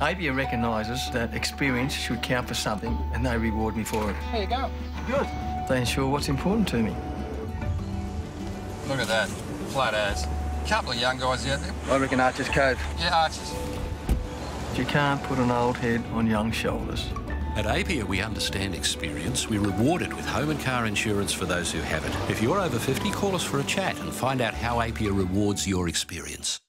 APIA recognises that experience should count for something and they reward me for it. There you go. Good. They insure what's important to me. Look at that. Flat ass. Couple of young guys out there. I reckon Archer's Cove. Yeah, Archers. You can't put an old head on young shoulders. At APIA, we understand experience. We reward it with home and car insurance for those who have it. If you're over 50, call us for a chat and find out how APIA rewards your experience.